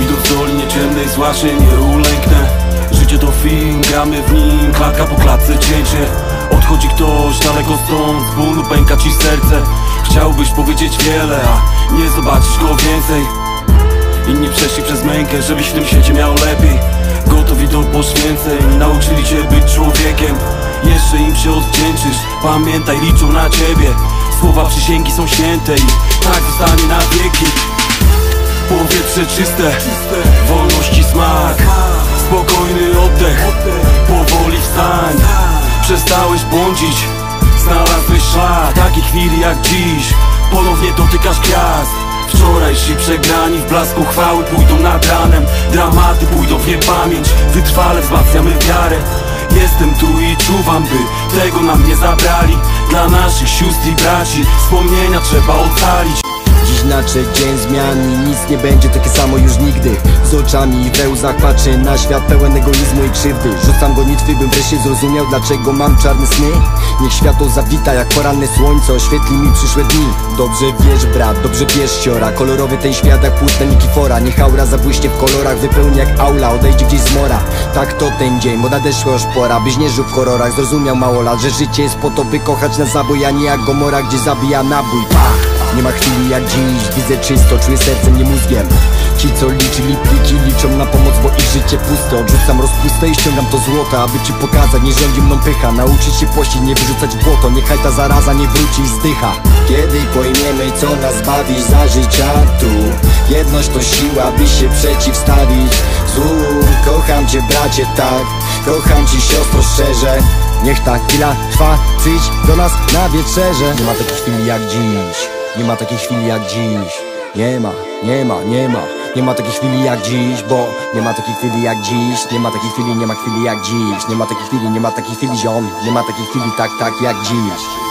Widok z Dolinie Ciemnej zła się nie ulęknę. Życie to film, gramy w nim Klatka po klatce cięcie. Odchodzi ktoś daleko stąd Z bólu pęka ci serce. Chciałbyś powiedzieć wiele, a nie zobaczysz go więcej. Inni przeszli przez mękę, żebyś w tym świecie miał lepiej. Gotowi do poświęceń, nauczyli cię być człowiekiem. Jeszcze im się odwdzięczysz, pamiętaj, liczą na ciebie. Słowa przysięgi są święte i tak zostanie na Powietrze czyste, wolności smak Spokojny oddech, powoli wstań. Przestałeś błądzić, znalazłeś szlak. Takie chwili jak dziś, ponownie dotykasz gwiazd. Wczorajsi przegrani w blasku chwały pójdą nad ranem. Dramaty pójdą w niepamięć, wytrwale wzmacniamy wiarę. Jestem tu i czuwam, by tego nam nie zabrali. Dla naszych sióstr i braci wspomnienia trzeba ocalić Dziś nadszedł dzień zmian i nic nie będzie takie samo już nigdy. Z oczami we łzach patrzę na świat pełen egoizmu i krzywdy. Rzucam gonitwy, bym wreszcie zrozumiał dlaczego mam czarne sny. Niech światło zawita jak poranne słońce oświetli mi przyszłe dni. Dobrze wiesz brat, dobrze wiesz siora. Kolorowy ten świat jak płótna Nikifora. Niech aura zabłyśnie w kolorach, wypełni jak aula Odejdzie gdzieś z mora, tak to ten dzień Bo nadeszła już pora, byś nie żył w horrorach. Zrozumiał mało lat, że życie jest po to by kochać na zabój A nie jak Gomora, gdzie zabija nabój. Pach! Nie ma chwili jak dziś, widzę czysto, czuję sercem, nie mózgiem. Ci co liczyli pliki, liczą na pomoc, bo ich życie puste. Odrzucam rozpustę i ściągam to złoto, aby ci pokazać, nie rządzi mną pycha Nauczyć się pościć, nie wyrzucać w błoto, niechaj ta zaraza nie wróci i zdycha. Kiedy pojmiemy, co nas bawi za życia tu Jedność to siła, by się przeciwstawić. Złu, kocham cię bracie, tak. Kocham ci siostro szczerze. Niech ta chwila trwa, przyjdź do nas na wieczerze. Nie ma takiej chwili jak dziś Nie ma takiej chwili jak dziś. Nie ma, nie ma, nie ma. Nie ma takiej chwili jak dziś, bo nie ma takiej chwili jak dziś. Nie ma takiej chwili, nie ma chwili jak dziś. Nie ma takiej chwili, nie ma takiej chwili ziom. Nie ma takiej chwili tak, tak jak dziś